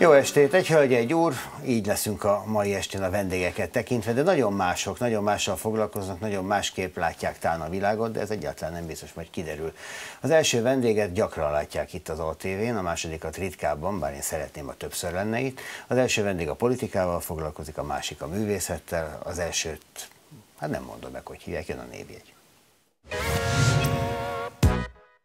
Jó estét, egy hölgy, egy úr, így leszünk a mai estén a vendégeket tekintve, de nagyon mások, nagyon mással foglalkoznak, nagyon másképp látják talán a világot, de ez egyáltalán nem biztos, hogy kiderül. Az első vendéget gyakran látják itt az ATV-n, a másodikat ritkábban, bár én szeretném, ha többször lenne itt. Az első vendég a politikával foglalkozik, a másik a művészettel, az elsőt, hát nem mondom meg, hogy hívják, jön a névjegy.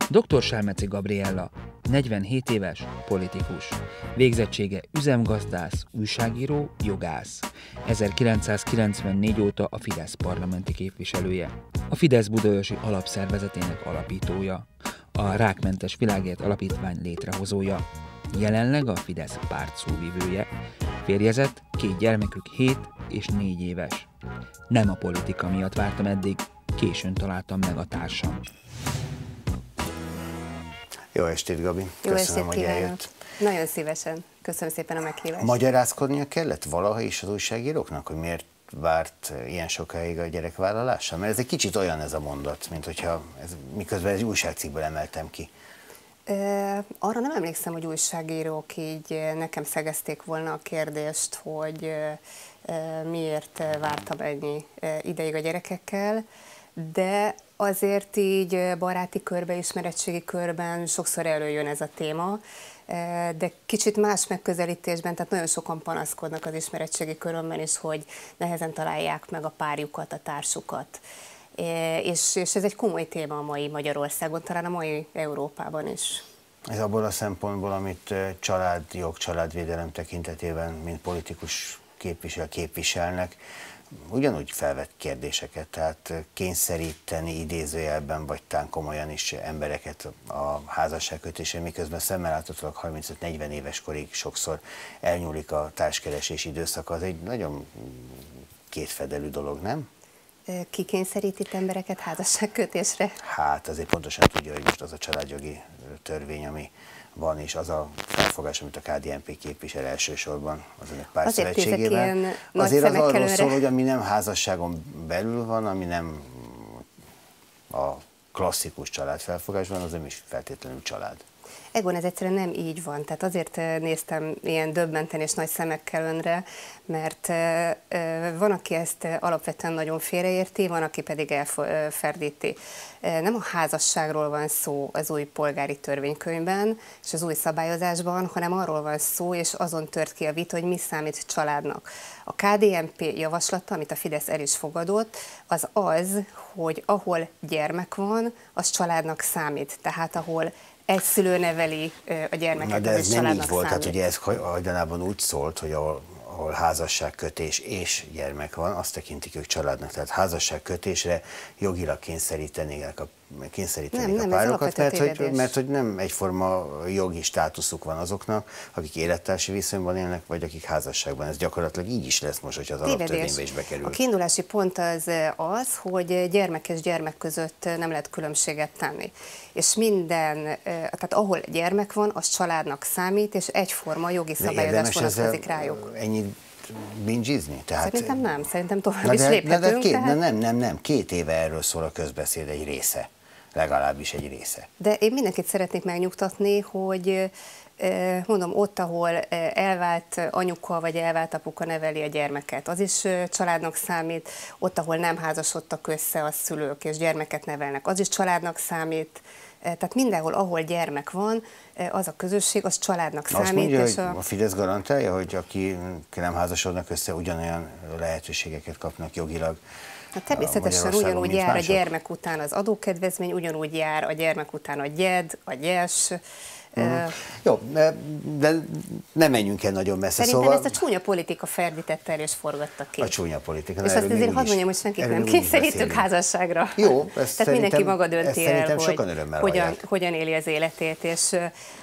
Dr. Sármeci Gabriella, 47 éves, politikus. Végzettsége üzemgazdász, újságíró, jogász. 1994 óta a Fidesz parlamenti képviselője. A Fidesz Budaörsi alapszervezetének alapítója. A Rákmentes Világért Alapítvány létrehozója. Jelenleg a Fidesz párt szóvivője. Férjezett, két gyermekük 7 és 4 éves. Nem a politika miatt vártam eddig, későn találtam meg a társam. Jó estét, Gabi. Jó Köszönöm, estét hogy kívánok. eljött. Nagyon szívesen. Köszönöm szépen a meghívást. Magyarázkodnia kellett valaha is az újságíróknak, hogy miért várt ilyen sokáig a gyerekvállalása? Mert ez egy kicsit olyan ez a mondat, mint hogyha ez, miközben egy újságcikkből emeltem ki. Arra nem emlékszem, hogy újságírók így nekem szegezték volna a kérdést, hogy miért vártam ennyi ideig a gyerekekkel, de azért így baráti körben, ismeretségi körben sokszor előjön ez a téma, de kicsit más megközelítésben, tehát nagyon sokan panaszkodnak az ismeretségi körömben is, hogy nehezen találják meg a párjukat, a társukat. És, és ez egy komoly téma a mai Magyarországon, talán a mai Európában is. Ez abból a szempontból, amit családjog, családvédelem tekintetében, mint politikus képvisel, képviselnek, ugyanúgy felvet kérdéseket, tehát eh, kényszeríteni idézőjelben, vagy tán komolyan is embereket a házasságkötésre, miközben szemmel láthatólag 35-40 éves korig sokszor elnyúlik a társkeresés időszaka, az egy nagyon kétfedelű dolog, nem? Ö, Ki kényszerít itt embereket házasságkötésre? Hát azért pontosan tudja, hogy most az a családjogi törvény, ami van, és az a felfogás, amit a KDNP képvisel elsősorban az önök nagy azért az arról önre. szól, hogy ami nem házasságon belül van, ami nem a klasszikus családfelfogásban, az nem is feltétlenül család. Egon, ez egyszerűen nem így van. Tehát azért eh, néztem ilyen döbbenten és nagy szemekkel önre, mert eh, eh, van, aki ezt alapvetően nagyon félreérti, van, aki pedig elferdíti. Nem a házasságról van szó az új polgári törvénykönyvben és az új szabályozásban, hanem arról van szó, és azon tört ki a vita, hogy mi számít családnak. A KDNP javaslata, amit a Fidesz el is fogadott, az az, hogy ahol gyermek van, az családnak számít. Tehát ahol egy szülő neveli a Na gyermeket, de az ez nem így volt, számít. ugye ez haj- hajdanában úgy szólt, hogy ahol, ahol házasságkötés és gyermek van, azt tekintik ők családnak. Tehát házasságkötésre jogilag kényszerítenék a, kényszerítenék Nem, a nem, ez párokat, mert hogy, mert hogy nem egyforma jogi státuszuk van azoknak, akik élettársi viszonyban élnek, vagy akik házasságban. Ez gyakorlatilag így is lesz most, hogy az alaptörvénybe is bekerül. A kiindulási pont az az, hogy gyermek és gyermek között nem lehet különbséget tenni. És minden, eh, tehát ahol gyermek van, az családnak számít, és egyforma jogi De szabályozás vonatkozik rájuk. ennyit bingizni? Tehát, Szerintem nem, szerintem tovább Na is de, de, de léphetünk. két, tehát... de nem, nem, nem, két éve erről szól a közbeszéd egy része, legalábbis egy része. De én mindenkit szeretnék megnyugtatni, hogy mondom, ott, ahol elvált anyuka vagy elvált apuka neveli a gyermeket, az is családnak számít, ott, ahol nem házasodtak össze a szülők és gyermeket nevelnek, az is családnak számít. Tehát mindenhol, ahol gyermek van, az a közösség, az családnak Azt számít. mondja, és a... a Fidesz garantálja, hogy aki nem házasodnak össze, ugyanolyan lehetőségeket kapnak jogilag. Hát természetesen ugyanúgy jár a mások? gyermek után az adókedvezmény, ugyanúgy jár a gyermek után a gyed, a gyes. Ö, Jó, de de ne menjünk el nagyon messze. Szerintem szóval ezt a csúnya politika ferdítette el és forgatta ki. a csúnya politika. És azt azért hadd mondjam, hogy senkit nem kényszerítünk házasságra. Jó, ezt Tehát mindenki maga dönti el, hogy hogyan, hogyan éli az életét, és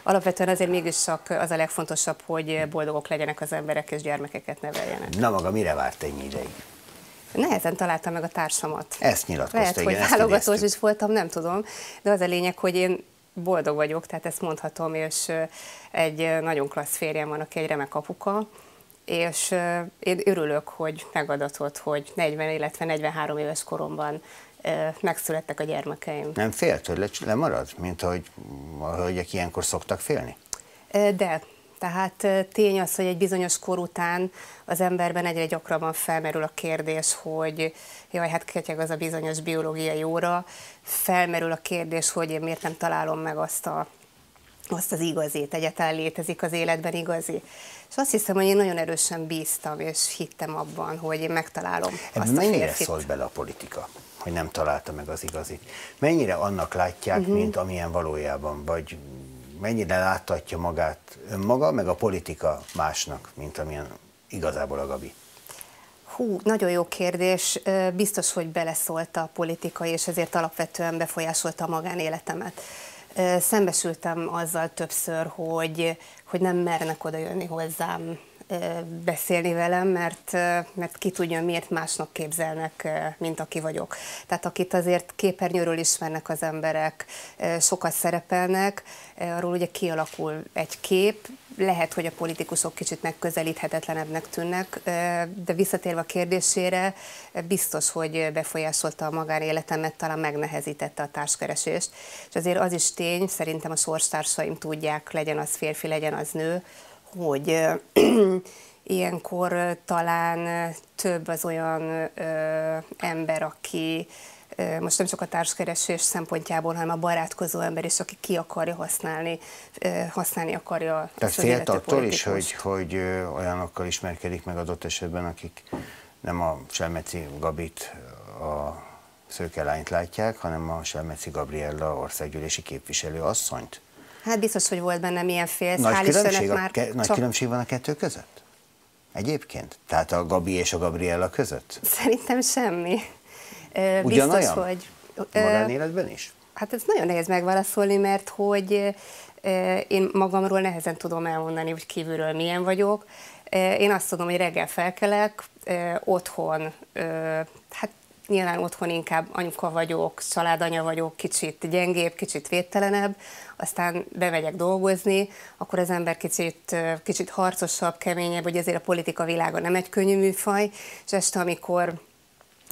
alapvetően azért mégis csak az a legfontosabb, hogy boldogok legyenek az emberek, és gyermekeket neveljenek. Na maga mire várt ennyi ideig? Nehezen találtam meg a társamat. Ezt nyilatkozta, Lehet, igen, hogy válogatós is voltam, nem tudom, de az a lényeg, hogy én boldog vagyok, tehát ezt mondhatom, és egy nagyon klassz férjem van, aki egy remek apuka, és én örülök, hogy megadatott, hogy 40, illetve 43 éves koromban megszülettek a gyermekeim. Nem félt, hogy le, lemarad, mint ahogy a hölgyek ilyenkor szoktak félni? De Tehát tény az, hogy egy bizonyos kor után az emberben egyre gyakrabban felmerül a kérdés, hogy jaj, hát ketyeg az a bizonyos biológiai óra, felmerül a kérdés, hogy én miért nem találom meg azt a azt az igazit, egyáltalán létezik az életben igazi. És azt hiszem, hogy én nagyon erősen bíztam, és hittem abban, hogy én megtalálom Ebben azt a mennyire férfit. szólt bele a politika, hogy nem találta meg az igazit? Mennyire annak látják, uh-huh. mint amilyen valójában, vagy mennyire láttatja magát önmaga, meg a politika másnak, mint amilyen igazából a Gabi? Hú, nagyon jó kérdés. Biztos, hogy beleszólt a politika, és ezért alapvetően befolyásolta a magánéletemet. Szembesültem azzal többször, hogy, hogy nem mernek oda jönni hozzám beszélni velem, mert, mert ki tudja, miért másnak képzelnek, mint aki vagyok. Tehát akit azért képernyőről ismernek az emberek, sokat szerepelnek, arról ugye kialakul egy kép, lehet, hogy a politikusok kicsit megközelíthetetlenebbnek tűnnek, de visszatérve a kérdésére, biztos, hogy befolyásolta a magánéletemet, talán megnehezítette a társkeresést. És azért az is tény, szerintem a sorstársaim tudják, legyen az férfi, legyen az nő, hogy ilyenkor talán több az olyan ö, ember, aki ö, most nem csak a társkeresés szempontjából, hanem a barátkozó ember is, aki ki akarja használni, ö, használni akarja. Tehát félt attól is, hogy, hogy olyanokkal ismerkedik meg adott esetben, akik nem a Selmeci Gabit, a szőkelányt látják, hanem a Selmeci Gabriella országgyűlési képviselő asszonyt? Hát biztos, hogy volt benne milyen félsz. Nagy, Hál különbség, már ke- nagy csak... különbség van a kettő között? Egyébként? Tehát a Gabi és a Gabriella között? Szerintem semmi. Ugyanolyan? Biztos, hogy... Magánéletben is? Hát ez nagyon nehéz megválaszolni, mert hogy én magamról nehezen tudom elmondani, hogy kívülről milyen vagyok. Én azt tudom, hogy reggel felkelek, otthon, hát nyilván otthon inkább anyuka vagyok, családanya vagyok, kicsit gyengébb, kicsit védtelenebb, aztán bemegyek dolgozni, akkor az ember kicsit, kicsit harcosabb, keményebb, hogy ezért a politika világa nem egy könnyű műfaj, és este, amikor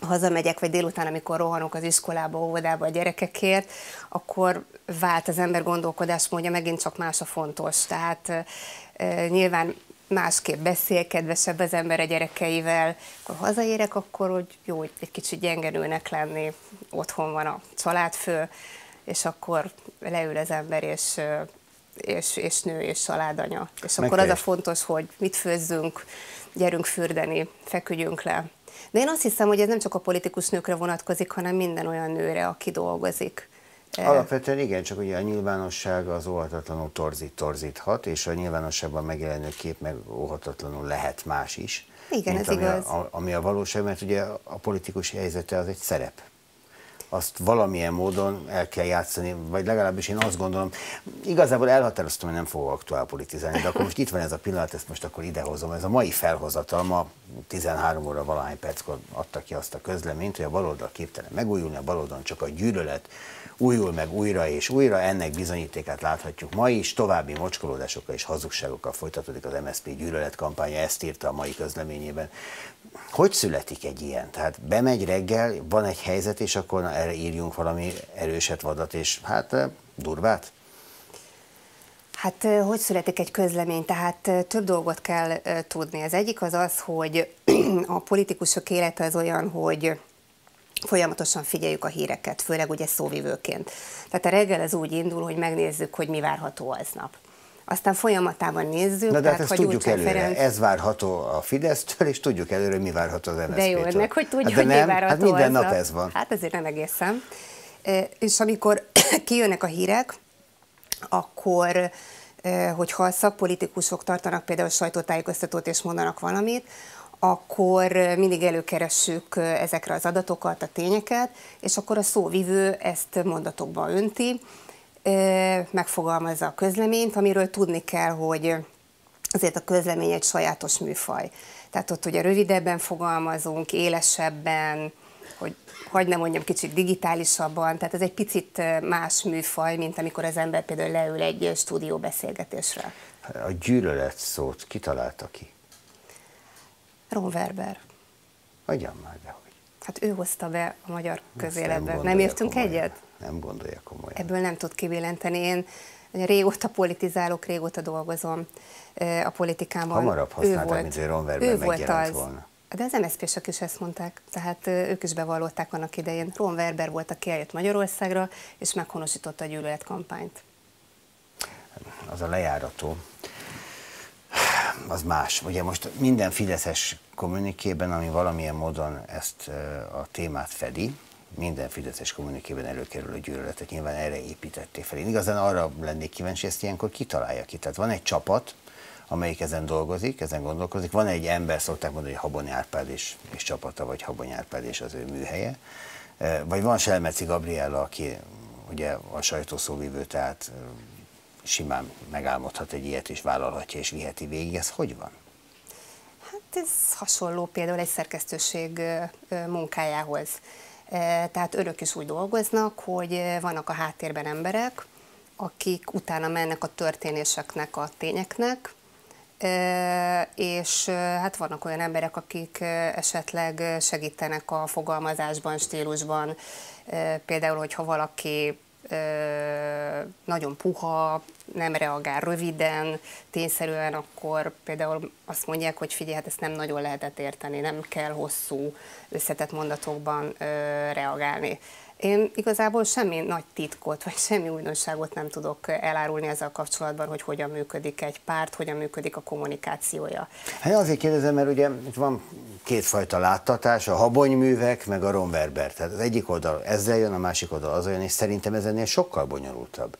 hazamegyek, vagy délután, amikor rohanok az iskolába, óvodába a gyerekekért, akkor vált az ember gondolkodásmódja, megint csak más a fontos. Tehát e, nyilván másképp beszél, kedvesebb az ember a gyerekeivel. Akkor hazaérek, akkor hogy jó, hogy egy kicsit gyengenőnek lenni, otthon van a családfő, és akkor leül az ember, és, és, és nő, és családanya. És akkor az a fontos, hogy mit főzzünk, gyerünk fürdeni, feküdjünk le. De én azt hiszem, hogy ez nem csak a politikus nőkre vonatkozik, hanem minden olyan nőre, aki dolgozik. Alapvetően igen, csak ugye a nyilvánosság az óhatatlanul torzít, torzíthat, és a nyilvánosságban megjelenő kép meg óhatatlanul lehet más is. Igen, ez ami igaz. A, ami a valóság, mert ugye a politikus helyzete az egy szerep azt valamilyen módon el kell játszani, vagy legalábbis én azt gondolom, igazából elhatároztam, hogy nem fogok aktuál politizálni, de akkor most itt van ez a pillanat, ezt most akkor idehozom. Ez a mai felhozatal, ma 13 óra valahány perckor adta ki azt a közleményt, hogy a baloldal képtelen megújulni, a baloldalon csak a gyűlölet újul meg újra és újra, ennek bizonyítékát láthatjuk ma is, további mocskolódásokkal és hazugságokkal folytatódik az MSZP gyűlöletkampánya, ezt írta a mai közleményében. Hogy születik egy ilyen? Tehát bemegy reggel, van egy helyzet, és akkor na, erre írjunk valami erőset, vadat, és hát durvát? Hát hogy születik egy közlemény? Tehát több dolgot kell tudni. Az egyik az az, hogy a politikusok élete az olyan, hogy folyamatosan figyeljük a híreket, főleg ugye szóvivőként. Tehát a reggel az úgy indul, hogy megnézzük, hogy mi várható aznap aztán folyamatában nézzük. Na de hát ezt tudjuk előre, Ferenc... ez várható a Fidesztől, és tudjuk előre, mi várható az MSZP-től. De jó, ennek hogy tudja, hát hogy nem, mi várható Hát minden nap ez van. Hát azért nem egészen. És amikor kijönnek a hírek, akkor hogyha a szakpolitikusok tartanak például sajtótájékoztatót és mondanak valamit, akkor mindig előkeressük ezekre az adatokat, a tényeket, és akkor a szóvivő ezt mondatokba önti, megfogalmazza a közleményt, amiről tudni kell, hogy azért a közlemény egy sajátos műfaj. Tehát ott ugye rövidebben fogalmazunk, élesebben, hogy hogy nem mondjam, kicsit digitálisabban, tehát ez egy picit más műfaj, mint amikor az ember például leül egy stúdió beszélgetésre. A gyűlölet szót kitalálta ki? Ron Werber. Hagyjam már, de hogy. Hát ő hozta be a magyar közéletbe. Nem, nem értünk komolyan. egyet? Nem gondolja komolyan. Ebből nem tud kibillenteni. Én Régóta politizálok, régóta dolgozom a politikában. Hamarabb használták, mint hogy Ron Werber megjelent az, volna. De az MSZP-sek is ezt mondták, tehát ők is bevallották annak idején. Ron Werber volt, aki eljött Magyarországra, és meghonosította a gyűlöletkampányt. Az a lejárató, az más. Ugye most minden Fideszes kommunikében, ami valamilyen módon ezt a témát fedi, minden Fideszes kommunikében előkerül a gyűlöletet, nyilván erre építették fel. Én igazán arra lennék kíváncsi, ezt ilyenkor kitalálja ki. Tehát van egy csapat, amelyik ezen dolgozik, ezen gondolkozik. Van egy ember, szokták mondani, hogy Habony Árpád és, és csapata, vagy Habony Árpád és az ő műhelye. Vagy van Selmeci Gabriella, aki ugye a sajtószóvívő, tehát simán megálmodhat egy ilyet, és vállalhatja, és viheti végig. Ez hogy van? Hát ez hasonló például egy szerkesztőség munkájához. Tehát örök is úgy dolgoznak, hogy vannak a háttérben emberek, akik utána mennek a történéseknek, a tényeknek, és hát vannak olyan emberek, akik esetleg segítenek a fogalmazásban, stílusban, például, hogyha valaki nagyon puha, nem reagál röviden, tényszerűen, akkor például azt mondják, hogy figyelj, hát ezt nem nagyon lehetett érteni, nem kell hosszú, összetett mondatokban reagálni. Én igazából semmi nagy titkot, vagy semmi újdonságot nem tudok elárulni ezzel kapcsolatban, hogy hogyan működik egy párt, hogyan működik a kommunikációja. Hát azért kérdezem, mert ugye itt van kétfajta láttatás, a habonyművek, meg a romverber. Tehát az egyik oldal ezzel jön, a másik oldal az olyan, és szerintem ez ennél sokkal bonyolultabb.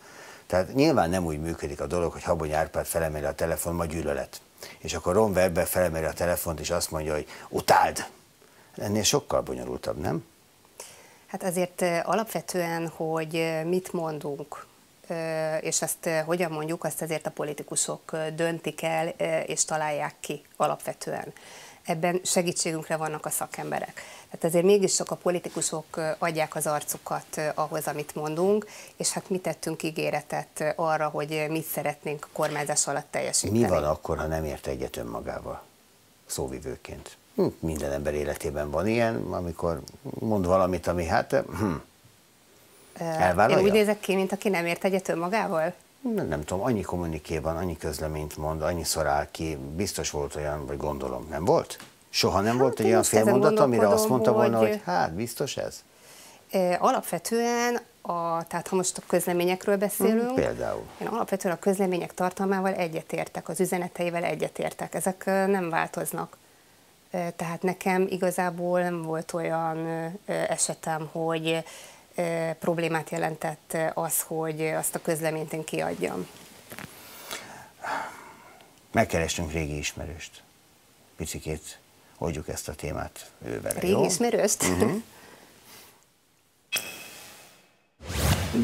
Tehát nyilván nem úgy működik a dolog, hogy Habony Árpád felemeli a telefon, ma gyűlölet. És akkor Ron Werber felemeli a telefont, és azt mondja, hogy utáld. Ennél sokkal bonyolultabb, nem? Hát azért alapvetően, hogy mit mondunk, és ezt hogyan mondjuk, azt azért a politikusok döntik el, és találják ki alapvetően. Ebben segítségünkre vannak a szakemberek. Tehát azért mégis csak a politikusok adják az arcukat ahhoz, amit mondunk, és hát mi tettünk ígéretet arra, hogy mit szeretnénk a kormányzás alatt teljesíteni. Mi van akkor, ha nem ért egyet önmagával szóvivőként? Hm, minden ember életében van ilyen, amikor mond valamit, ami hát hm, elvállalja. Én úgy nézek ki, mint aki nem ért egyet önmagával? Nem, nem tudom, annyi kommuniké van, annyi közleményt mond, annyiszor áll ki, biztos volt olyan, vagy gondolom, nem volt? Soha nem hát, volt egy olyan félmondat, amire azt mondta volna, hogy, hogy hát biztos ez? Alapvetően, a, tehát ha most a közleményekről beszélünk, hmm, például. Én alapvetően a közlemények tartalmával egyetértek, az üzeneteivel egyetértek, ezek nem változnak. Tehát nekem igazából nem volt olyan esetem, hogy problémát jelentett az, hogy azt a közleményt én kiadjam. Megkerestünk régi ismerőst. Picikét oldjuk ezt a témát ővel. Régi jó? ismerőst? Uh-huh.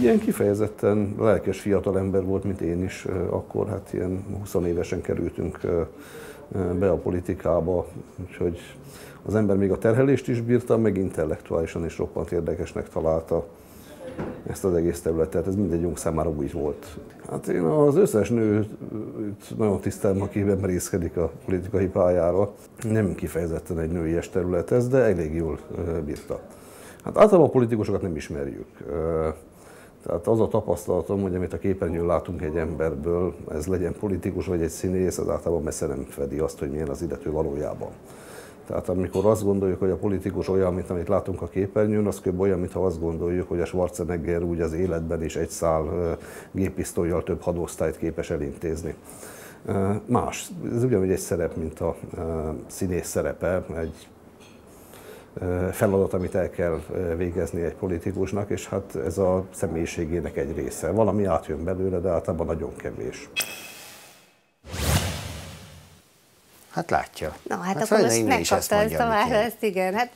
Ilyen kifejezetten lelkes fiatal ember volt, mint én is. Akkor hát ilyen 20 évesen kerültünk be a politikába, úgyhogy az ember még a terhelést is bírta, meg intellektuálisan is roppant érdekesnek találta ezt az egész területet, ez mindegyünk számára úgy volt. Hát én az összes nőt nagyon tisztelem, aki bemerészkedik a politikai pályára. Nem kifejezetten egy nőies terület ez, de elég jól bírta. Hát általában a politikusokat nem ismerjük. Tehát az a tapasztalatom, hogy amit a képernyőn látunk egy emberből, ez legyen politikus vagy egy színész, az általában messze nem fedi azt, hogy milyen az illető valójában. Tehát amikor azt gondoljuk, hogy a politikus olyan, mint amit látunk a képernyőn, az kb. olyan, mintha azt gondoljuk, hogy a Schwarzenegger úgy az életben is egy szál géppisztolyjal több hadosztályt képes elintézni. Más. Ez ugyanúgy egy szerep, mint a színész szerepe, egy feladat, amit el kell végezni egy politikusnak, és hát ez a személyiségének egy része. Valami átjön belőle, de általában nagyon kevés. Hát látja. Na, hát, hát akkor most megkapta ezt a választ, igen. Hát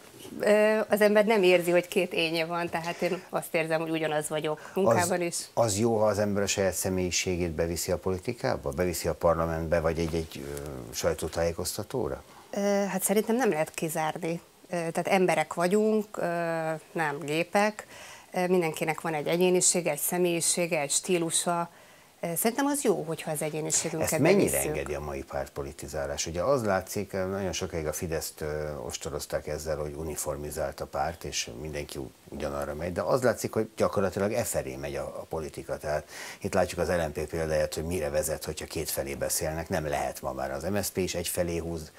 az ember nem érzi, hogy két énje van, tehát én azt érzem, hogy ugyanaz vagyok munkában az, is. Az jó, ha az ember a saját személyiségét beviszi a politikába, beviszi a parlamentbe, vagy egy-egy sajtótájékoztatóra? Hát szerintem nem lehet kizárni tehát emberek vagyunk, nem gépek, mindenkinek van egy egyénisége, egy személyisége, egy stílusa, Szerintem az jó, hogyha az egyéniségünket Ezt mennyire bevisszük. engedi a mai pártpolitizálás? Ugye az látszik, nagyon sokáig a Fideszt ostorozták ezzel, hogy uniformizált a párt, és mindenki ugyanarra megy, de az látszik, hogy gyakorlatilag e felé megy a, a politika. Tehát itt látjuk az LNP példáját, hogy mire vezet, hogyha két felé beszélnek, nem lehet ma már az MSZP is egy felé húz,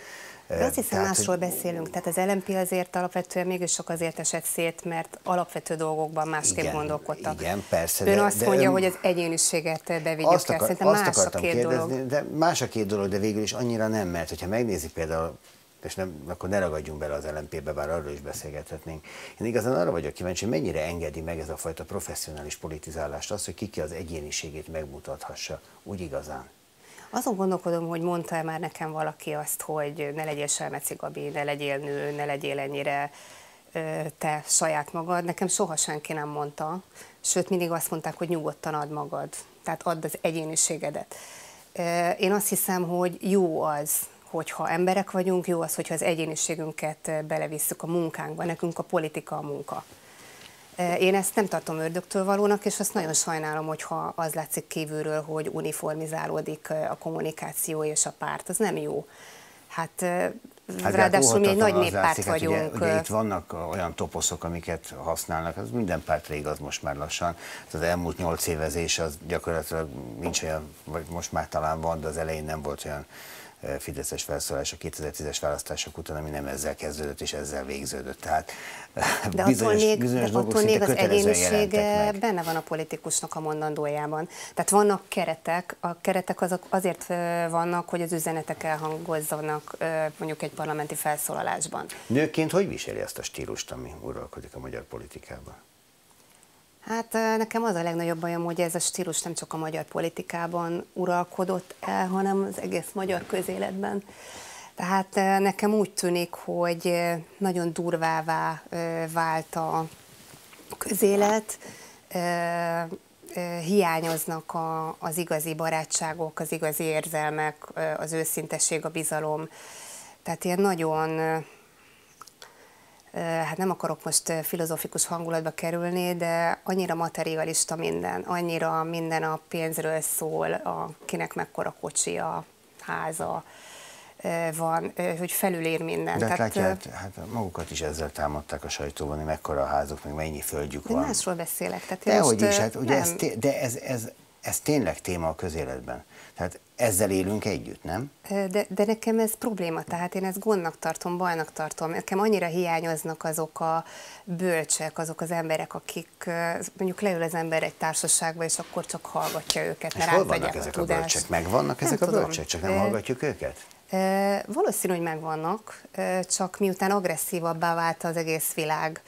de azt hiszem, tehát, másról hogy... beszélünk. Tehát az LMP azért alapvetően mégis sok azért esett szét, mert alapvető dolgokban másképp igen, gondolkodtak. Igen, persze. Ön de, azt de mondja, ön... hogy az egyéniséget bevigyük azt akar, el. Szerintem azt más a két kérdezni, dolog. De más a két dolog, de végül is annyira nem, mert hogyha megnézi például és nem, akkor ne ragadjunk bele az LMP-be, bár arról is beszélgethetnénk. Én igazán arra vagyok kíváncsi, hogy mennyire engedi meg ez a fajta professzionális politizálást, azt, hogy kiki az egyéniségét megmutathassa úgy igazán. Azon gondolkodom, hogy mondta-e már nekem valaki azt, hogy ne legyél Selmeci Gabi, ne legyél nő, ne legyél ennyire te saját magad. Nekem soha senki nem mondta, sőt mindig azt mondták, hogy nyugodtan ad magad, tehát add az egyéniségedet. Én azt hiszem, hogy jó az, hogyha emberek vagyunk, jó az, hogyha az egyéniségünket belevisszük a munkánkba, nekünk a politika a munka. Én ezt nem tartom ördögtől valónak, és azt nagyon sajnálom, hogyha az látszik kívülről, hogy uniformizálódik a kommunikáció és a párt. Az nem jó. Hát Hát Ráadásul mi egy nagy néppárt vagyunk. Hát ugye, ugye itt vannak olyan toposzok, amiket használnak, az minden pártra igaz most már lassan. Az elmúlt nyolc évezés az gyakorlatilag nincs olyan, vagy most már talán van, de az elején nem volt olyan Fideszes felszólás a 2010-es választások után, ami nem ezzel kezdődött és ezzel végződött. Tehát de bizonyos, attól még, bizonyos de attól még az egyénisége benne van a politikusnak a mondandójában. Tehát vannak keretek, a keretek azok azért vannak, hogy az üzenetek elhangozzanak mondjuk egy parlamenti felszólalásban. Nőként hogy viseli ezt a stílust, ami uralkodik a magyar politikában? Hát nekem az a legnagyobb bajom, hogy ez a stílus nem csak a magyar politikában uralkodott el, hanem az egész magyar közéletben. Tehát nekem úgy tűnik, hogy nagyon durvává vált a közélet, hiányoznak a, az igazi barátságok, az igazi érzelmek, az őszintesség, a bizalom. Tehát ilyen nagyon hát nem akarok most filozófikus hangulatba kerülni, de annyira materialista minden, annyira minden a pénzről szól, a, kinek mekkora kocsia, háza van, hogy felülér minden. De hát Tehát, látja, hát magukat is ezzel támadták a sajtóban, hogy mekkora a házuk, meg mennyi földjük de van. másról beszélek. Tehát de hogy is, hát ugye ez, de ez, ez, ez tényleg téma a közéletben. Tehát ezzel élünk együtt, nem? De, de nekem ez probléma, tehát én ezt gondnak tartom, bajnak tartom. Nekem annyira hiányoznak azok a bölcsek, azok az emberek, akik mondjuk leül az ember egy társaságba, és akkor csak hallgatja őket, mert hol vannak ezek a, a bölcsek? Megvannak nem ezek tudom. a bölcsek, csak nem hallgatjuk őket? Valószínű, hogy megvannak, csak miután agresszívabbá vált az egész világ,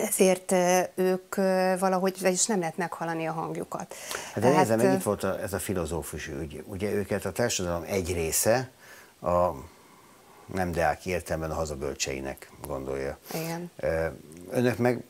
ezért ők valahogy, vagyis nem lehet meghalani a hangjukat. Hát Tehát, nézem, meg itt volt a, ez a filozófus ügy. Ugye őket a társadalom egy része a nem deák értelemben a hazabölcseinek gondolja. Igen. Önök meg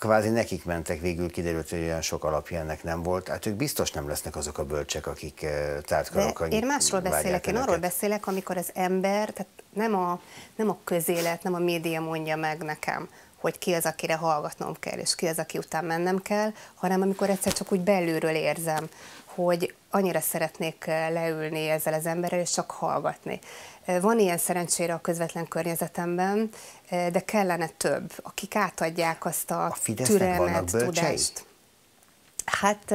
kvázi nekik mentek, végül kiderült, hogy olyan sok alapja ennek nem volt. Hát ők biztos nem lesznek azok a bölcsek, akik tártkarokkal Én másról beszélek, én arról beszélek, amikor az ember, tehát nem a, nem a közélet, nem a média mondja meg nekem, hogy ki az, akire hallgatnom kell, és ki az, aki után mennem kell, hanem amikor egyszer csak úgy belülről érzem, hogy annyira szeretnék eh, leülni ezzel az emberrel, és csak hallgatni. Eh, van ilyen szerencsére a közvetlen környezetemben, eh, de kellene több, akik átadják azt a, a türelmet, tudást. Hát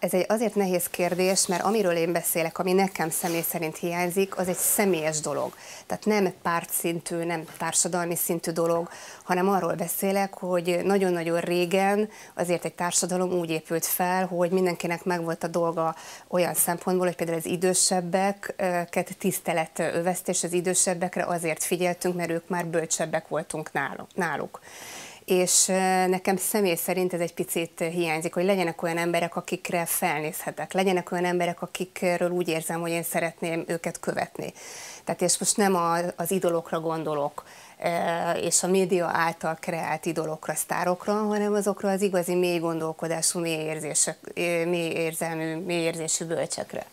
ez egy azért nehéz kérdés, mert amiről én beszélek, ami nekem személy szerint hiányzik, az egy személyes dolog. Tehát nem pártszintű, nem társadalmi szintű dolog, hanem arról beszélek, hogy nagyon-nagyon régen azért egy társadalom úgy épült fel, hogy mindenkinek megvolt a dolga olyan szempontból, hogy például az idősebbeket tisztelet övezte, és az idősebbekre azért figyeltünk, mert ők már bölcsebbek voltunk náluk és nekem személy szerint ez egy picit hiányzik, hogy legyenek olyan emberek, akikre felnézhetek, legyenek olyan emberek, akikről úgy érzem, hogy én szeretném őket követni. Tehát és most nem az idolokra gondolok, és a média által kreált idolokra, sztárokra, hanem azokra az igazi mély gondolkodású, mély, érzések, mély érzelmű, mély érzésű bölcsekre.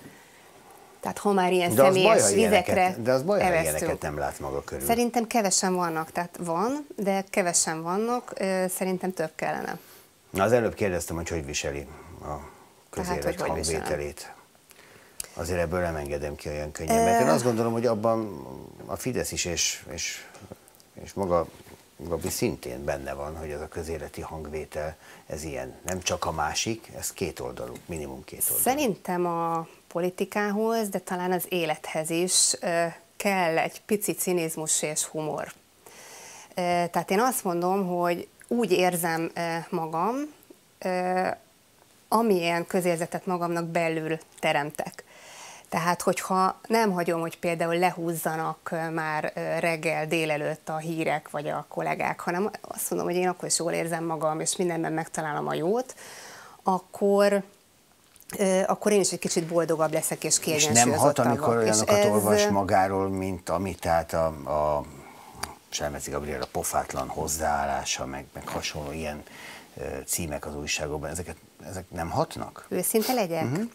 Tehát ha már ilyen de személyes baj, vizekre ilyeneket, De az baj, ha ilyeneket nem lát maga körül. Szerintem kevesen vannak, tehát van, de kevesen vannak, szerintem több kellene. Na az előbb kérdeztem, hogy hogy viseli a közélet hát, hangvételét. Azért ebből nem engedem ki olyan könnyen, mert én azt gondolom, hogy abban a Fidesz is, és, és, és maga Gabi szintén benne van, hogy az a közéleti hangvétel, ez ilyen. Nem csak a másik, ez két oldalú, minimum két oldalú. Szerintem a politikához, de talán az élethez is kell egy pici cinizmus és humor. Tehát én azt mondom, hogy úgy érzem magam, amilyen közérzetet magamnak belül teremtek. Tehát, hogyha nem hagyom, hogy például lehúzzanak már reggel, délelőtt a hírek vagy a kollégák, hanem azt mondom, hogy én akkor is jól érzem magam, és mindenben megtalálom a jót, akkor akkor én is egy kicsit boldogabb leszek, és kiegyensúlyozottabb. És nem hat, amikor olyanokat ez... olvas magáról, mint amit tehát a, a Selmeci Gabriel a pofátlan hozzáállása, meg, meg hasonló ilyen címek az újságokban, ezeket, ezek nem hatnak? Őszinte legyek? Uh-huh.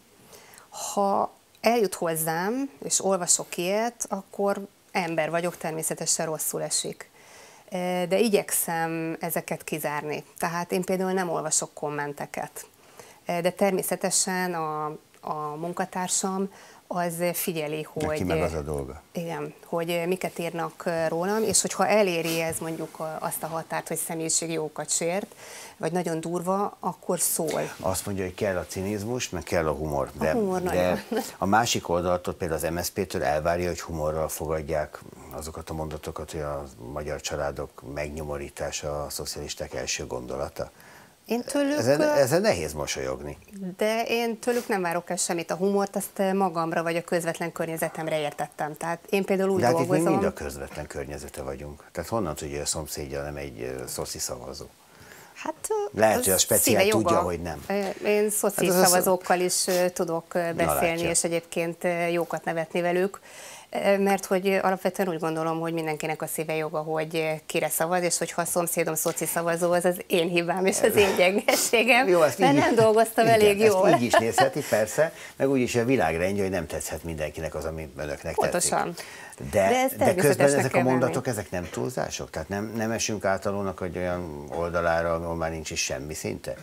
Ha eljut hozzám, és olvasok ilyet, akkor ember vagyok, természetesen rosszul esik. De igyekszem ezeket kizárni. Tehát én például nem olvasok kommenteket. De természetesen a, a munkatársam az figyeli, hogy... Neki meg az a dolga. Igen, hogy miket írnak rólam, és hogyha eléri ez mondjuk azt a határt, hogy személyiségi jókat sért, vagy nagyon durva, akkor szól. Azt mondja, hogy kell a cinizmus, meg kell a humor. De, a humor de a másik oldaltól például az MSZP-től elvárja, hogy humorral fogadják azokat a mondatokat, hogy a magyar családok megnyomorítása a szocialisták első gondolata. Én tőlük... Ezen, ezen nehéz mosolyogni. De én tőlük nem várok el semmit. A humort azt magamra vagy a közvetlen környezetemre értettem. Tehát én például úgy De hát dolgozom... itt mind a közvetlen környezete vagyunk. Tehát honnan tudja, hogy a szomszédja nem egy szoszi szavazó? Hát, Lehet, hogy a speciál tudja, joga. hogy nem. Én szoci hát szavazókkal is tudok beszélni, és egyébként jókat nevetni velük mert hogy alapvetően úgy gondolom, hogy mindenkinek a szíve joga, hogy kire szavaz, és hogyha a szomszédom szoci szavazó, az az én hibám és az én gyengességem, Jó, mert így, nem dolgoztam igen, elég jól. Ezt így is nézheti, persze, meg úgy is a világrendje, hogy nem tetszhet mindenkinek az, ami önöknek Pontosan. tetszik. De, de, de közben ezek a mondatok, menni. ezek nem túlzások? Tehát nem, nem esünk általónak egy olyan oldalára, ahol már nincs is semmi szinte?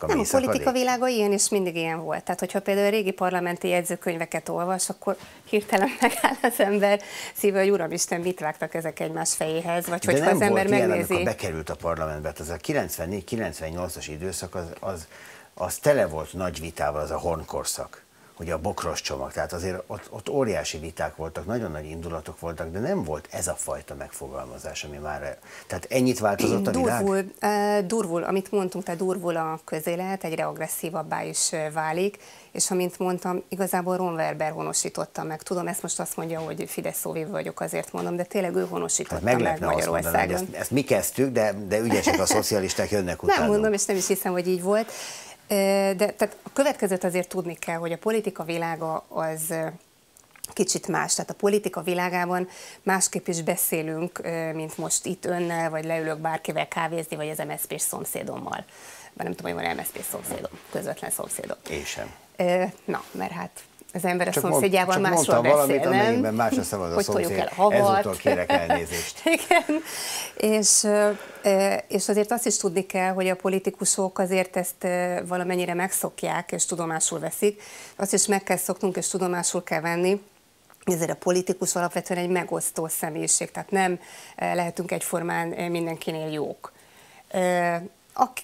Csak a nem, a politika világa ilyen és mindig ilyen volt. Tehát, hogyha például a régi parlamenti jegyzőkönyveket olvas, akkor hirtelen megáll az ember szíve, hogy uram Isten, mit vágtak ezek egymás fejéhez, vagy hogyha az ember volt megnézi. Ilyen, bekerült a parlamentbe, az a 94-98-as időszak, az, az, az tele volt nagy vitával, az a hornkorszak hogy a bokros csomag, tehát azért ott, ott óriási viták voltak, nagyon nagy indulatok voltak, de nem volt ez a fajta megfogalmazás, ami már... Tehát ennyit változott a durvul, világ? Uh, durvul, amit mondtunk, tehát durvul a közélet, egyre agresszívabbá is válik, és amint mondtam, igazából Ron Werber honosította meg. Tudom, ezt most azt mondja, hogy Fidesz szóvivő vagyok, azért mondom, de tényleg ő honosította hát meg Magyarországon. Mondaná, ezt, ezt mi kezdtük, de, de ügyesek a szocialisták jönnek utána. Nem mondom, és nem is hiszem, hogy így volt. De tehát a következőt azért tudni kell, hogy a politika világa az kicsit más. Tehát a politika világában másképp is beszélünk, mint most itt önnel, vagy leülök bárkivel kávézni, vagy az MSZP-s szomszédommal. Vagy nem tudom, hogy van MSZP-s szomszédom, közvetlen szomszédom. Én sem. Na, mert hát az ember a csak szomszédjával mond, másról beszél, valamit, nem? más a szavaz a hogy szomszéd. el a. Ezúttal kérek elnézést. Igen, és, és azért azt is tudni kell, hogy a politikusok azért ezt valamennyire megszokják és tudomásul veszik. Azt is meg kell szoknunk és tudomásul kell venni, ezért a politikus alapvetően egy megosztó személyiség, tehát nem lehetünk egyformán mindenkinél jók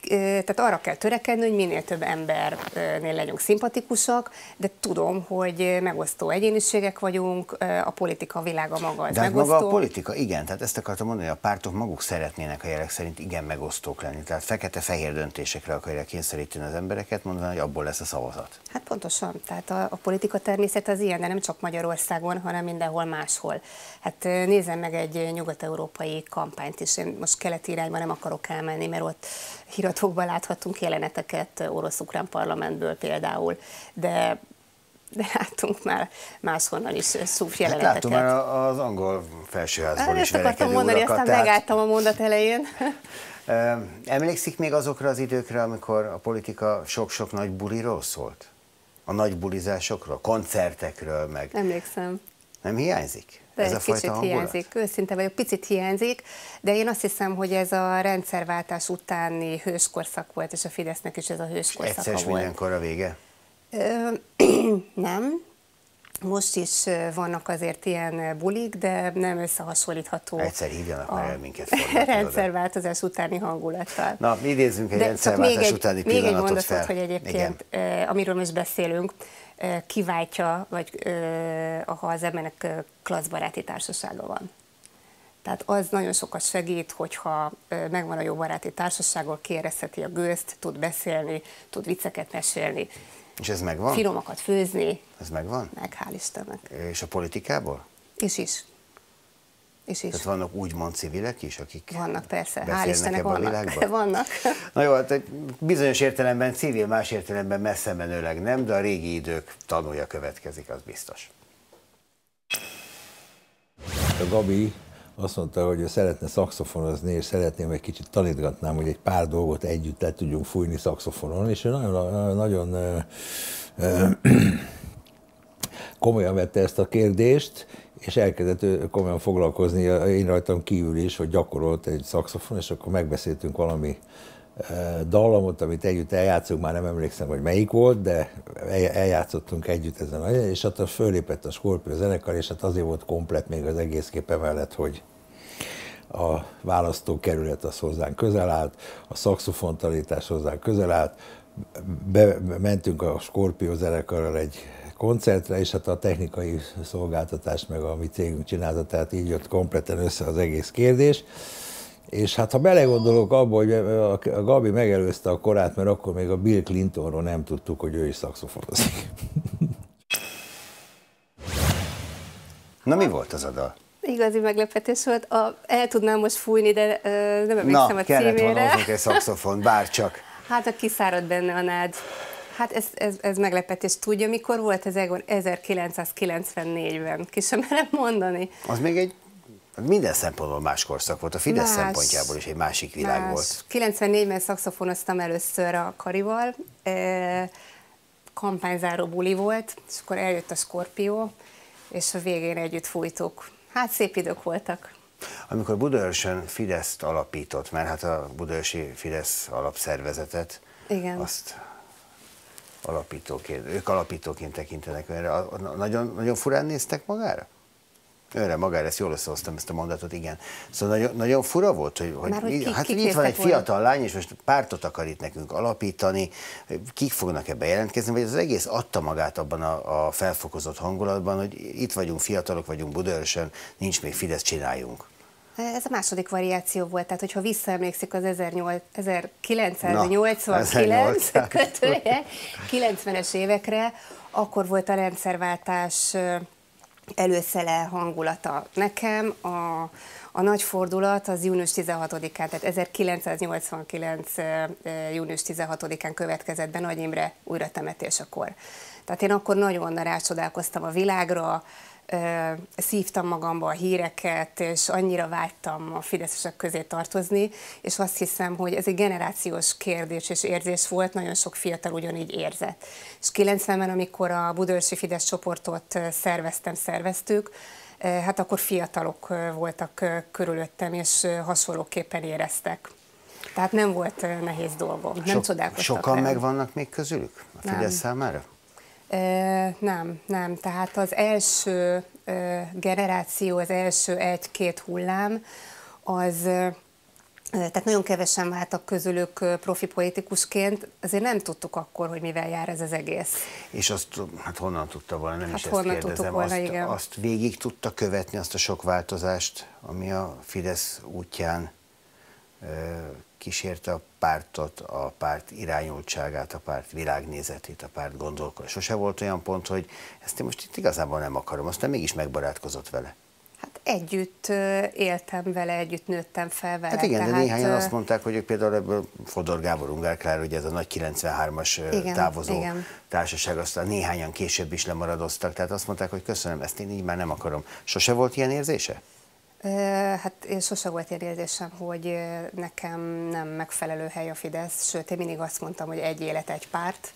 tehát arra kell törekedni, hogy minél több embernél legyünk szimpatikusak, de tudom, hogy megosztó egyéniségek vagyunk, a politika világa maga az de hát megosztó. maga a politika, igen, tehát ezt akartam mondani, hogy a pártok maguk szeretnének a jelek szerint igen megosztók lenni, tehát fekete-fehér döntésekre akarják kényszeríteni az embereket, mondani, hogy abból lesz a szavazat. Hát pontosan, tehát a, a politika természet az ilyen, de nem csak Magyarországon, hanem mindenhol máshol. Hát nézem meg egy nyugat-európai kampányt is, én most keleti irányba nem akarok elmenni, mert ott híradókban láthatunk jeleneteket orosz-ukrán parlamentből például, de de láttunk már máshonnan is szúf jeleneteket. Hát láttunk már az angol felsőházból hát, is akartam mondani, urakat, aztán tehát... megálltam a mondat elején. Emlékszik még azokra az időkre, amikor a politika sok-sok nagy buliról szólt? A nagy bulizásokról, koncertekről, meg... Emlékszem. Nem hiányzik? Ez egy kicsit hangulat? hiányzik, őszinte vagyok, picit hiányzik, de én azt hiszem, hogy ez a rendszerváltás utáni hőskorszak volt, és a Fidesznek is ez a hőskorszaka egyszer volt. mindenkor a vége? Ö, nem. Most is vannak azért ilyen bulik, de nem összehasonlítható Egyszer hívjanak már el minket rendszerváltozás utáni hangulattal. Na, idézzünk egy De csak még rendszerváltás egy, utáni még egy mondatot, fel. hogy egyébként, eh, amiről most beszélünk, kiváltja, vagy ha az embernek klasszbaráti társasága van. Tehát az nagyon sokat segít, hogyha megvan a jó baráti társasággal, kiérezheti a gőzt, tud beszélni, tud vicceket mesélni, És ez megvan? finomakat főzni, Ez megvan? meg hál' Istennek. És a politikából? És is. És is. Tehát vannak úgymond civilek is, akik Vannak persze, hál' Istennek a vannak. vannak. Na jó, hát egy bizonyos értelemben civil, más értelemben messze menőleg nem, de a régi idők tanulja következik, az biztos. A Gabi azt mondta, hogy ő szeretne szakszofonozni, és szeretném egy kicsit tanítgatnám, hogy egy pár dolgot együtt le tudjunk fújni szakszofonon, és ő nagyon, nagyon komolyan vette ezt a kérdést, és elkezdett ő komolyan foglalkozni én rajtam kívül is, hogy gyakorolt egy szakszofon, és akkor megbeszéltünk valami dallamot, amit együtt eljátszunk, már nem emlékszem, hogy melyik volt, de el- eljátszottunk együtt ezen a és hát fölépett a Scorpio zenekar, és hát azért volt komplet még az egész kép mellett, hogy a választókerület az hozzánk közel állt, a szakszofontanítás hozzánk közel állt, be, mentünk a Scorpio zenekarral egy koncertre, és hát a technikai szolgáltatást meg a mi cégünk csinálta, tehát így jött kompletten össze az egész kérdés. És hát ha belegondolok abba, hogy a Gabi megelőzte a korát, mert akkor még a Bill Clintonról nem tudtuk, hogy ő is szakszofonozik. Na mi volt az a dal? Igazi meglepetés volt. A, el tudnám most fújni, de ö, nem emlékszem Na, a kellett volna címére. hoznunk egy szakszofon, bárcsak. Hát a kiszárad benne a nád. Hát ez, ez, ez meglepetés. Tudja, mikor volt ez Egon? 1994-ben. Ki sem merem mondani. Az még egy minden szempontból más korszak volt, a Fidesz Más. szempontjából is egy másik világ Más. volt. 94-ben szakszofonoztam először a Karival. E, kampányzáró buli volt, és akkor eljött a Scorpio, és a végén együtt fújtuk. Hát szép idők voltak. Amikor Budaörsön Fideszt alapított, mert hát a Budaörsi Fidesz alapszervezetet, Igen. azt alapítóként, ők alapítóként tekintenek önre. Nagyon, nagyon furán néztek magára? Önre magára, ezt jól összehoztam ezt a mondatot, igen. Szóval nagyon, nagyon fura volt, hogy, hogy, Már hogy kik- hát kik itt van egy néztek volna? fiatal lány, és most pártot akar itt nekünk alapítani, kik fognak ebbe jelentkezni, vagy az egész adta magát abban a, a felfokozott hangulatban, hogy itt vagyunk, fiatalok vagyunk Budaörsön, nincs még Fidesz, csináljunk. Ez a második variáció volt, tehát hogyha visszaemlékszik az 18 Na, 1989 1800. kötője 90-es évekre, akkor volt a rendszerváltás előszele hangulata. Nekem a, a nagy fordulat az június 16-án, tehát 1989. ö, ö, június 16-án következett be Nagy Imre újratemetésekor. Tehát én akkor nagyon rácsodálkoztam a világra, szívtam magamba a híreket, és annyira vágytam a fideszesek közé tartozni, és azt hiszem, hogy ez egy generációs kérdés és érzés volt, nagyon sok fiatal ugyanígy érzett. És 90-ben, amikor a Budaörsi Fidesz csoportot szerveztem, szerveztük, hát akkor fiatalok voltak körülöttem, és hasonlóképpen éreztek. Tehát nem volt nehéz dolgom, nem Sok- csodálkoztak Sokan megvannak még közülük a Nem. Fidesz számára? Nem, nem. Tehát az első generáció, az első egy-két hullám, az tehát nagyon kevesen váltak közülük profi politikusként, azért nem tudtuk akkor, hogy mivel jár ez az egész. És azt, hát honnan tudta volna, nem Hát is ezt honnan kérdezem, tudtuk volna, azt, igen. azt végig tudta követni, azt a sok változást, ami a Fidesz útján kísérte a pártot, a párt irányultságát, a párt világnézetét, a párt gondolkodását. Sose volt olyan pont, hogy ezt én most itt igazából nem akarom, aztán mégis megbarátkozott vele. Hát együtt éltem vele, együtt nőttem fel vele. Hát igen, tehát, de néhányan azt mondták, hogy ők például ebből Fodor Gábor Ungár Klár, ugye ez a nagy 93-as ö, Igen, távozó igen. társaság, aztán néhányan később is lemaradoztak, tehát azt mondták, hogy köszönöm, ezt én így már nem akarom. Sose volt ilyen érzése? Hát én sose volt ilyen érzésem, hogy nekem nem megfelelő hely a Fidesz, sőt, én mindig azt mondtam, hogy egy élet, egy párt.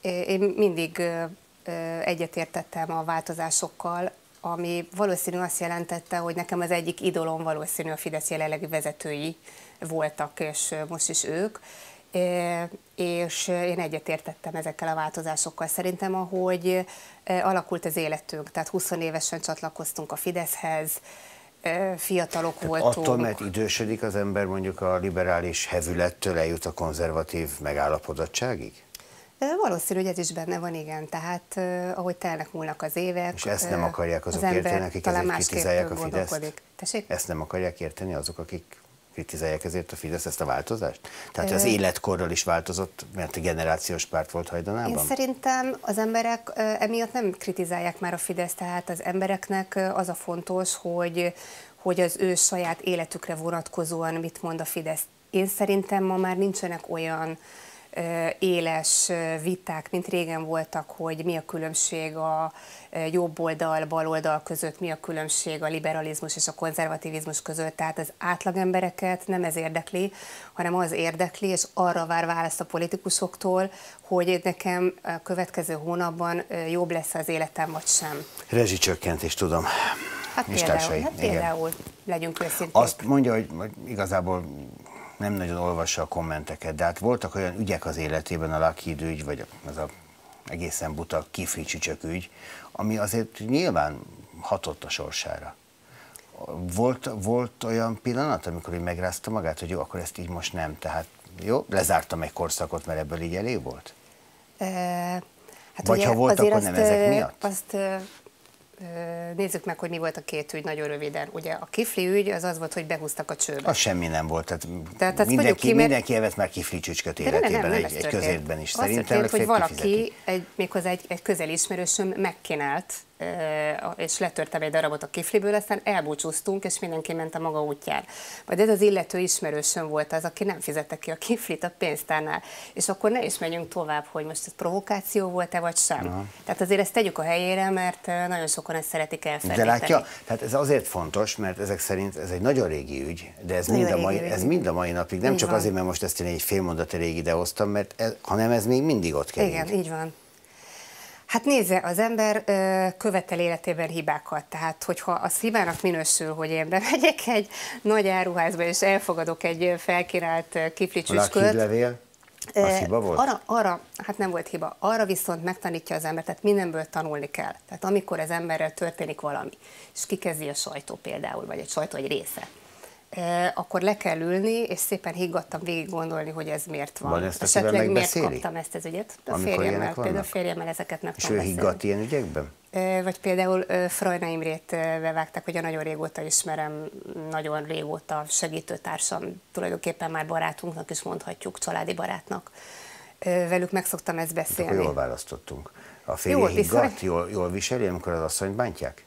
Én mindig egyetértettem a változásokkal, ami valószínű azt jelentette, hogy nekem az egyik idolom valószínű a Fidesz jelenlegi vezetői voltak, és most is ők, és én egyetértettem ezekkel a változásokkal. Szerintem, ahogy alakult az életünk, tehát 20 évesen csatlakoztunk a Fideszhez, fiatalok Tehát voltunk. Attól, mert idősödik az ember mondjuk a liberális hevülettől eljut a konzervatív megállapodottságig? Valószínű, hogy ez is benne van, igen. Tehát ahogy telnek múlnak az évek. És ezt nem akarják azok az érteni, akik ezért kritizálják a Fideszt? Ezt nem akarják érteni azok, akik kritizálják ezért a Fidesz ezt a változást? Tehát az életkorral is változott, mert a generációs párt volt hajdanában? Én szerintem az emberek emiatt nem kritizálják már a Fidesz, tehát az embereknek az a fontos, hogy, hogy az ő saját életükre vonatkozóan mit mond a Fidesz. Én szerintem ma már nincsenek olyan éles viták, mint régen voltak, hogy mi a különbség a jobb oldal, bal oldal között, mi a különbség a liberalizmus és a konzervativizmus között. Tehát az átlagembereket nem ez érdekli, hanem az érdekli, és arra vár választ a politikusoktól, hogy nekem a következő hónapban jobb lesz az életem, vagy sem. Rezsicsökkentés, tudom. Hát például, hát például legyünk őszinték. Azt mondja, hogy igazából nem nagyon olvassa a kommenteket, de hát voltak olyan ügyek az életében, a Lockheed ügy, vagy az a egészen buta kifli csücsök ügy, ami azért nyilván hatott a sorsára. Volt, volt olyan pillanat, amikor így megrázta magát, hogy jó, akkor ezt így most nem, tehát jó, lezártam egy korszakot, mert ebből így elég volt? E, hát Vagy ha volt, akkor nem ezek miatt? Azt Nézzük meg, hogy mi volt a két ügy nagyon röviden. Ugye a kifli ügy az az volt, hogy behúztak a csőbe. Az semmi nem volt. Tehát, tehát mindenki, ki, mindenki evett már kifli csücsköt életében, nem, nem, nem egy, egy közértben is. Az Szerintem történt, hogy valaki, egy, méghozzá egy, egy közeli ismerősöm megkínált és letörtem egy darabot a kifliből, aztán elbúcsúztunk, és mindenki ment a maga útján. Vagy ez az illető ismerősöm volt az, aki nem fizette ki a kiflit a pénztárnál. És akkor ne is menjünk tovább, hogy most ez provokáció volt-e, vagy sem. Aha. Tehát azért ezt tegyük a helyére, mert nagyon sokan ezt szeretik elfelejteni. De látja, tehát ez azért fontos, mert ezek szerint ez egy nagyon régi ügy, de ez, mind a, mai, ez mind a mai napig, nem így csak van. azért, mert most ezt én egy fél mondat elég idehoztam, mert ez, hanem ez még mindig ott kell. Igen, így van. Hát nézze, az ember ö, követel életében hibákat, tehát hogyha az hibának minősül, hogy én bemegyek egy nagy áruházba, és elfogadok egy felkínált kiflicsüsköt. levél? Az hiba volt? Arra, arra, hát nem volt hiba. Arra viszont megtanítja az ember, tehát mindenből tanulni kell. Tehát amikor az emberrel történik valami, és kikezdi a sajtó például, vagy egy sajtó egy része, akkor le kell ülni, és szépen higgadtam végig gondolni, hogy ez miért van. Van ezt, Esetleg miért kaptam ezt az ügyet. A férjemmel, például a férjemmel ezeket meg És ő higgadt ilyen ügyekben? Vagy például Frajna Imrét bevágták, hogy a nagyon régóta ismerem, nagyon régóta segítőtársam, tulajdonképpen már barátunknak is mondhatjuk, családi barátnak. Velük meg szoktam ezt beszélni. Akkor jól választottunk. A férje higgadt, jól, jól viseli, amikor az asszonyt bántják?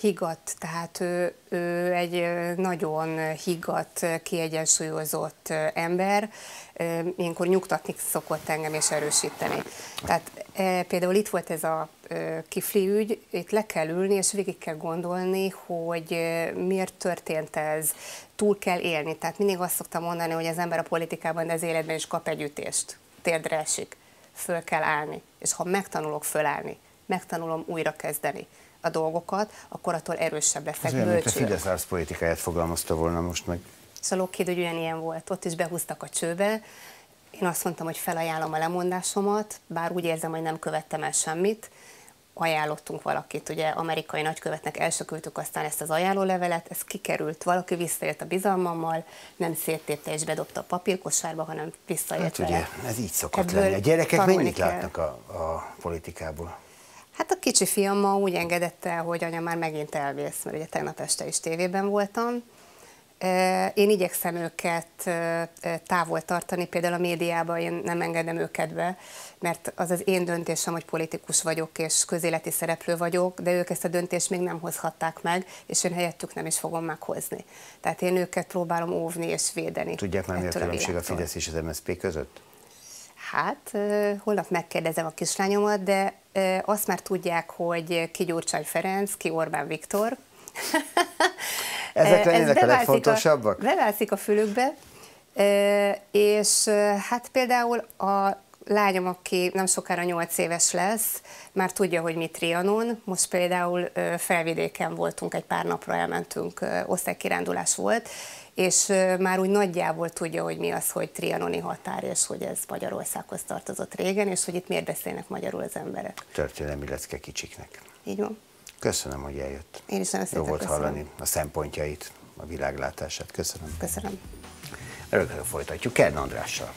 Higgadt, tehát ő, ő egy nagyon higgadt, kiegyensúlyozott ember, ilyenkor nyugtatni szokott engem és erősíteni. Tehát például itt volt ez a kifli ügy, itt le kell ülni és végig kell gondolni, hogy miért történt ez, túl kell élni. Tehát mindig azt szoktam mondani, hogy az ember a politikában, de az életben is kap egy ütést, térdre esik, föl kell állni. És ha megtanulok fölállni, megtanulom újra kezdeni a dolgokat, akkor attól erősebb leszek, Ez olyan, a Fidesz politikáját fogalmazta volna most meg. A Lockheed ugyanilyen volt, ott is behúztak a csőbe, én azt mondtam, hogy felajánlom a lemondásomat, bár úgy érzem, hogy nem követtem el semmit, ajánlottunk valakit, ugye amerikai nagykövetnek elsökültük aztán ezt az ajánlólevelet, ez kikerült, valaki visszaélt a bizalmammal, nem széttépte és bedobta a papírkosárba, hanem visszaélt hát ugye, ez így szokott Ebből lenni. A gyerekek mennyit kell. látnak a, a politikából? Hát a kicsi fiam ma úgy engedett el, hogy anya már megint elvész, mert ugye tegnap este is tévében voltam. Én igyekszem őket távol tartani, például a médiában én nem engedem őket be, mert az az én döntésem, hogy politikus vagyok és közéleti szereplő vagyok, de ők ezt a döntést még nem hozhatták meg, és én helyettük nem is fogom meghozni. Tehát én őket próbálom óvni és védeni. Tudják már mi a különbség a Fidesz és az MSZP között? Hát, holnap megkérdezem a kislányomat, de azt már tudják, hogy ki Gyurcsány Ferenc, ki Orbán Viktor. Ezek lennének a legfontosabbak? A, bevászik a fülükbe, és hát például a lányom, aki nem sokára 8 éves lesz, már tudja, hogy mi Trianon. Most például felvidéken voltunk, egy pár napra elmentünk, osztálykirándulás volt, és már úgy nagyjából tudja, hogy mi az, hogy trianoni határ, és hogy ez Magyarországhoz tartozott régen, és hogy itt miért beszélnek magyarul az emberek. Történelmi lecke kicsiknek. Így van. Köszönöm, hogy eljött. Én is nagyon Jó volt köszönöm. hallani a szempontjait, a világlátását. Köszönöm. Köszönöm. Örökre folytatjuk Kern Andrással.